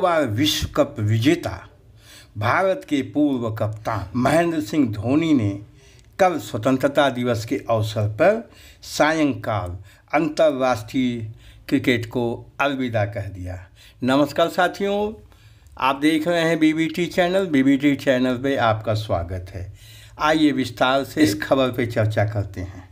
बार विश्व कप विजेता, भारत के पूर्व कप्तान महेंद्र सिंह धोनी ने कल स्वतंत्रता दिवस के अवसर पर सायंकाल अंतर्राष्ट्रीय क्रिकेट को अलविदा कह दिया। नमस्कार साथियों, आप देख रहे हैं बीबीटी चैनल बीबीटी चैनल पे आपका स्वागत है। आइए विस्तार से इस खबर पे चर्चा करते हैं।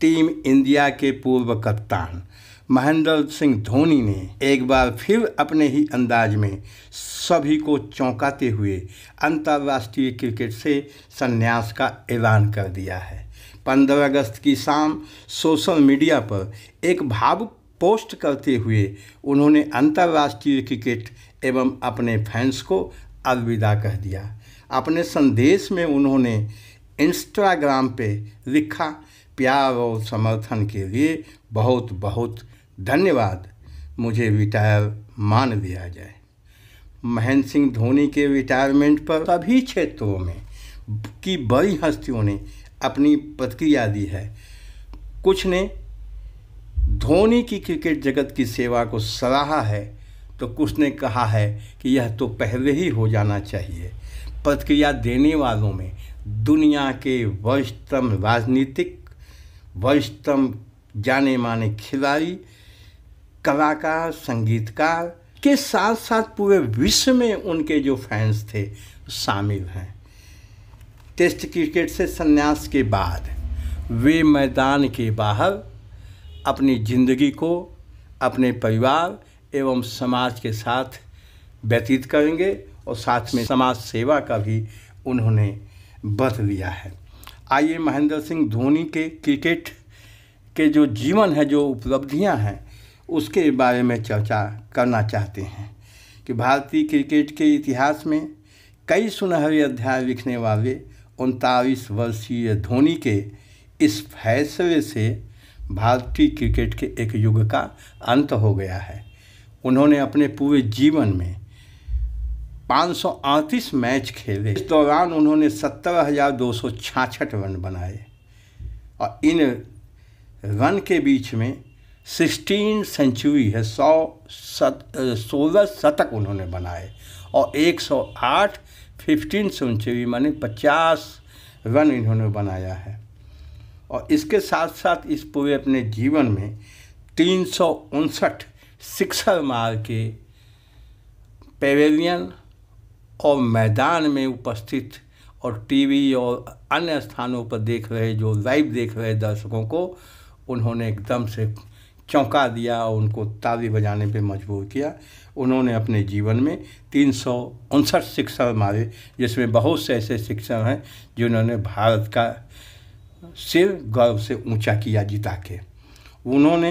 टीम इंडिया के पूर्व कप्तान महेंद्र सिंह धोनी ने एक बार फिर अपने ही अंदाज में सभी को चौंकाते हुए अंतर्राष्ट्रीय क्रिकेट से संन्यास का ऐलान कर दिया है। 15 अगस्त की शाम सोशल मीडिया पर एक भावुक पोस्ट करते हुए उन्होंने अंतर्राष्ट्रीय क्रिकेट एवं अपने फैंस को अलविदा कह दिया। अपने संदेश में उन्होंने इंस्टाग्राम पे लिखा, प्यार और समर्थन के लिए बहुत बहुत धन्यवाद। मुझे रिटायर मान लिया जाए। महेंद्र सिंह धोनी के रिटायरमेंट पर सभी क्षेत्रों में की बड़ी हस्तियों ने अपनी प्रतिक्रिया दी है। कुछ ने, धोनी की क्रिकेट जगत की सेवा को सराहा है तो कुछ ने कहा है कि यह तो पहले ही हो जाना चाहिए। प्रतिक्रिया देने वालों में दुनिया के वरिष्ठतम राजनीतिक, वरिष्ठतम जाने माने खिलाड़ी कलाकार, संगीतकार के साथ साथ पूरे विश्व में उनके जो फैंस थे शामिल हैं। टेस्ट क्रिकेट से संन्यास के बाद वे मैदान के बाहर अपनी ज़िंदगी को अपने परिवार एवं समाज के साथ व्यतीत करेंगे और साथ में समाज सेवा का भी उन्होंने बत लिया है। आइए महेंद्र सिंह धोनी के क्रिकेट के जो जीवन है, जो उपलब्धियाँ हैं उसके बारे में चर्चा करना चाहते हैं कि भारतीय क्रिकेट के इतिहास में कई सुनहरे अध्याय लिखने वाले उनतालीस वर्षीय धोनी के इस फैसले से भारतीय क्रिकेट के एक युग का अंत हो गया है। उन्होंने अपने पूरे जीवन में पाँच सौ अड़तीस मैच खेले। इस दौरान उन्होंने सत्तर हज़ार दो सौ छाछठ रन बनाए और इन रन के बीच में सिक्सटीन सेंचुरी है, सौ सोलह शतक उन्होंने बनाए और एक सौ आठ फिफ्टीन सेंचुरी माने पचास रन इन्होंने बनाया है। और इसके साथ साथ इस पूरे अपने जीवन में तीन सौ उनसठ सिक्सर मार के पेवेलियन और मैदान में उपस्थित और टीवी और अन्य स्थानों पर देख रहे, जो लाइव देख रहे दर्शकों को, उन्होंने एकदम से चौंका दिया और उनको ताली बजाने पे मजबूर किया। उन्होंने अपने जीवन में तीन सौ उनसठ शिक्षण मारे, जिसमें बहुत से ऐसे शिक्षण हैं जिन्होंने भारत का सिर गर्व से ऊँचा किया जिता के। उन्होंने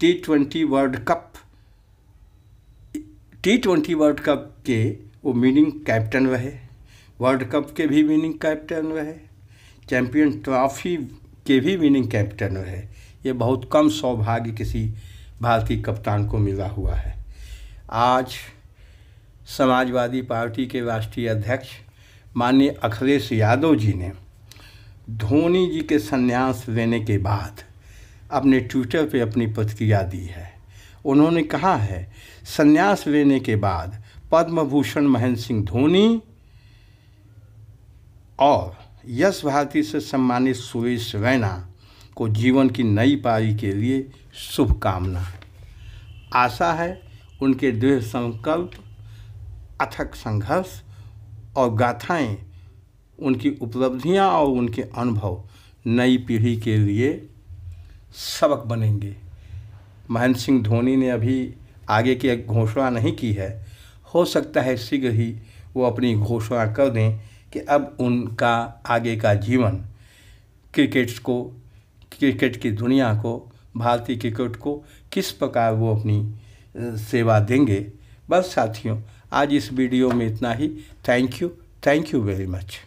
T twenty world cup, T twenty world cup के वो विनिंग कैप्टन रहे। वर्ल्ड कप के भी विनिंग कैप्टन रहे। चैम्पियन ट्रॉफी के भी विनिंग कैप्टन रहे। ये बहुत कम सौभाग्य किसी भारतीय कप्तान को मिला हुआ है। आज समाजवादी पार्टी के राष्ट्रीय अध्यक्ष माननीय अखिलेश यादव जी ने धोनी जी के संन्यास लेने के बाद अपने ट्विटर पे अपनी प्रतिक्रिया दी है। उन्होंने कहा है, संन्यास लेने के बाद पद्म भूषण महेंद्र सिंह धोनी और यश भारती से सम्मानित सुरेश रैना को जीवन की नई पारी के लिए शुभकामना। आशा है उनके दृढ़ संकल्प, अथक संघर्ष और गाथाएँ, उनकी उपलब्धियाँ और उनके अनुभव नई पीढ़ी के लिए सबक बनेंगे। महेंद्र सिंह धोनी ने अभी आगे की एक घोषणा नहीं की है। हो सकता है शीघ्र ही वो अपनी घोषणा कर दें कि अब उनका आगे का जीवन क्रिकेट को क्रिकेट की दुनिया को, भारतीय क्रिकेट को किस प्रकार वो अपनी सेवा देंगे? बस साथियों, आज इस वीडियो में इतना ही। Thank you thank you very much